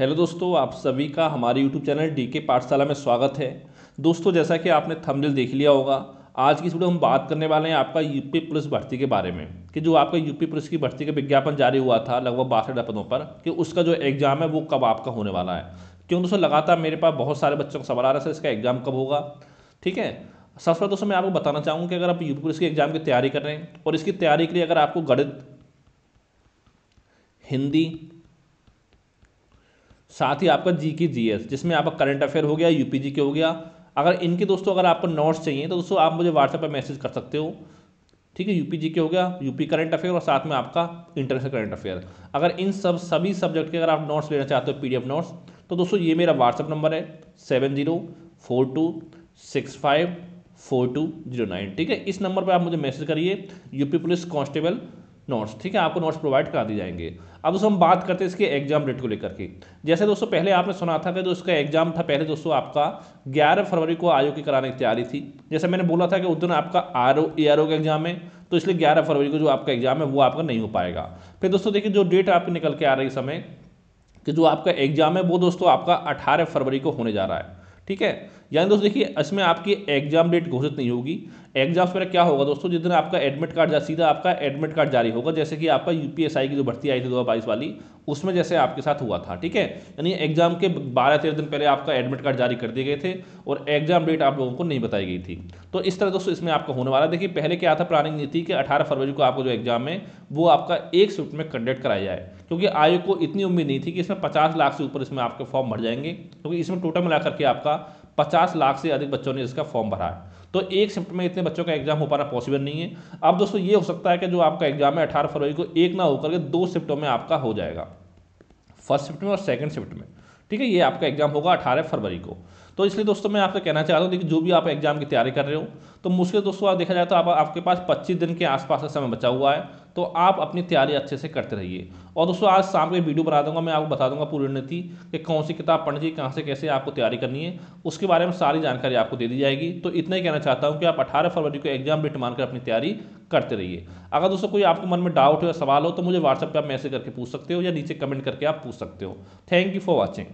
Hello दोस्तों, आप सभी का हमारे यूट्यूब चैनल डी के पाठशाला में स्वागत है। दोस्तों, जैसा कि आपने थंबनेल देख लिया होगा, आज की इस वीडियो हम बात करने वाले हैं आपका यूपी पुलिस भर्ती के बारे में, कि जो आपका यूपी पुलिस की भर्ती का विज्ञापन जारी हुआ था लगभग बासठ पदों पर, कि उसका जो एग्ज़ाम है वो कब आपका होने वाला है। क्यों दोस्तों, लगातार मेरे पास बहुत सारे बच्चों का सवाल आ रहा है इसका एग्ज़ाम कब होगा? ठीक है? सबसे दोस्तों, मैं आपको बताना चाहूँगा कि अगर आप यूपी पुलिस के एग्ज़ाम की तैयारी कर रहे हैं, और इसकी तैयारी के लिए अगर आपको गणित, हिंदी साथ ही आपका जी की जी एस जिसमें आपका करंट अफेयर हो गया यूपी जी के हो गया। अगर इनके दोस्तों, अगर आपको नोट्स चाहिए तो दोस्तों, आप मुझे व्हाट्सएप पर मैसेज कर सकते हो। ठीक है यूपी जी के हो गया यूपी करंट अफेयर और साथ में आपका इंटरनेशनल करंट अफेयर अगर इन सब, सभी सब्जेक्ट के अगर आप नोट्स लेना चाहते हो पीडीएफ नोट्स तो दोस्तों, ये मेरा व्हाट्सअप नंबर है seven zero four two six five four two zero nine ठीक है, इस नंबर पर आप मुझे मैसेज करिए यूपी पुलिस कांस्टेबल नोट्स ठीक है? आपको नोट्स प्रोवाइड करा दी जाएँगे। अब दोस्तों, हम बात करते हैं इसके एग्ज़ाम डेट को लेकर के। जैसे दोस्तों, पहले आपने सुना था कि जो इसका एग्ज़ाम था पहले दोस्तों आपका 11 फरवरी को आयोग की कराने की तैयारी थी। जैसे मैंने बोला था कि उस दिन आपका R O A R O का एग्ज़ाम है तो इसलिए ग्यारह फरवरी को जो आपका एग्ज़ाम है, वो आपका नहीं हो पाएगा। फिर दोस्तों, देखिए, जो डेट आपकी निकल के आ रही समय, कि जो आपका एग्ज़ाम है, वो दोस्तों आपका अठारह फरवरी को होने जा रहा है, ठीक है? यानी दोस्तों, देखिए, इसमें आपकी एग्ज़ाम डेट घोषित नहीं होगी। एग्ज़ाम से पहले क्या होगा दोस्तों, जिस दिन आपका एडमिट कार्ड जा, सीधा आपका एडमिट कार्ड जारी होगा, जैसे कि आपका यूपीएसआई की जो भर्ती आई थी दो वाली, उसमें जैसे आपके साथ हुआ था, ठीक है? यानी एग्ज़ाम के बारह तेरह दिन पहले आपका एडमिट कार्ड जारी कर दिए गए थे और एग्ज़ाम डेट आप लोगों को नहीं बताई गई थी। तो इस तरह दोस्तों, इसमें आपका होने वाला देखिए, पहले क्या था प्लानिंग नीति कि अठारह फरवरी को आपको जो एग्ज़ाम है, वो आपका एक शिफ्ट में कंडक्ट कराया जाए, क्योंकि आयोग को इतनी उम्मीद नहीं थी कि इसमें पचास लाख से ऊपर इसमें आपके फॉर्म भर जाएँगे, क्योंकि इसमें टोटल मिलाकर के आपका पचास लाख से अधिक बच्चों ने इसका फॉर्म भरा है। तो एक शिफ्ट में इतने बच्चों का एग्ज़ाम हो पाना पॉसिबल नहीं है। अब दोस्तों, ये हो सकता है कि जो आपका एग्ज़ाम है अठारह फरवरी को, एक ना होकर के दो शिफ्टों में आपका हो जाएगा। फ़र्स्ट शिफ्ट में और सेकेंड शिफ्ट में। ठीक है, ये आपका एग्ज़ाम होगा अठारह फरवरी को। तो इसलिए दोस्तों, मैं आपसे कहना चाहता हूँ, देखिए, जो भी आप एग्ज़ाम की तैयारी कर रहे हो तो मुश्किल दोस्तों, आप देखा जाए तो आप, आपके पास 25 दिन के आसपास का समय बचा हुआ है। तो आप अपनी तैयारी अच्छे से करते रहिए। और दोस्तों, आज शाम को वीडियो बना दूँगा, मैं आपको बता दूँगा पूरी रणनीति कि कौन सी किताब पढ़नी चाहिए, कहाँ से कैसे आपको तैयारी करनी है, उसके बारे में सारी जानकारी आपको दे दी जाएगी। तो इतना ही कहना चाहता हूँ कि आप अठारह फरवरी को एग्ज़ाम डेट मानकर अपनी तैयारी करते रहिए। अगर दोस्तों कोई आपको मन में डाउट हो या सवाल हो तो मुझे व्हाट्सएप पर आप मैसेज करके पूछ सकते हो या नीचे कमेंट करके आप पूछ सकते हो। Thank you for watching